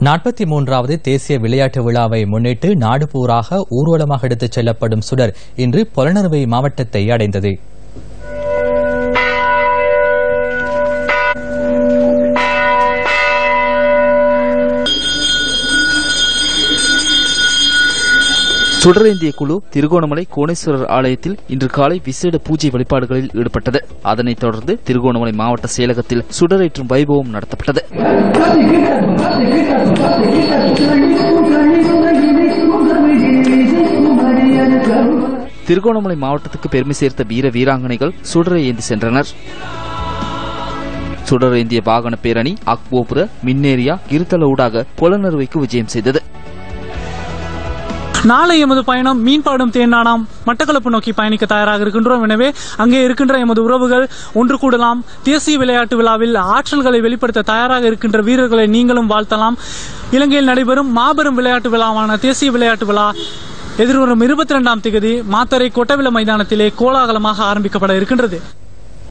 நாற்பத்தி மூன்றாவது தேசிய விளையாட்டு விழாவை முன்னிட்டு நாடு பூராக ஊர்வலமாக எடுத்துச் செல்லப்படும் சுடர் இன்று பொலனறுவை மாவட்டத்தை அடைந்தது. சுடரேந்திய குழு திருகோணமலை கோணேஸ்வரர் ஆலயத்தில் இன்று காலை விசேட பூஜை வழிபாடுகளில் ஈடுபட்டது. அதனைத் தொடர்ந்து திருகோணமலை மாவட்ட செயலகத்தில் சுடரேற்றும் வைபவம் நடத்தப்பட்டது. திருகோணமலை மாவட்டத்துக்கு பெருமை சேர்த்த வீர வீராங்கனைகள் சுடரை ஏந்தி சென்றனர். சுடரேந்திய வாகன பேரணி அக்போபுர மின்னேரியா இருத்தல ஊடாக புலனறுவைக்கு விஜயம் செய்தது. நாளை எமது பயணம் மீன்பாடும் தேனானாம் மட்டக்களப்பு நோக்கி பயணிக்க தயாராக இருக்கின்றோம். எனவே அங்கே இருக்கின்ற எமது உறவுகள் ஒன்று கூடலாம். தேசிய விளையாட்டு விழாவில் ஆற்றல்களை வெளிப்படுத்த தயாராக இருக்கின்ற வீரர்களை நீங்களும் வாழ்த்தலாம். இலங்கையில் நடைபெறும் மாபெரும் விளையாட்டு விழாவான தேசிய விளையாட்டு விழா எதிர்வரும் இருபத்தி இரண்டாம் தேதி மாத்தரை கொட்டவில மைதானத்திலே கோலாகலமாக ஆரம்பிக்கப்பட இருக்கின்றது.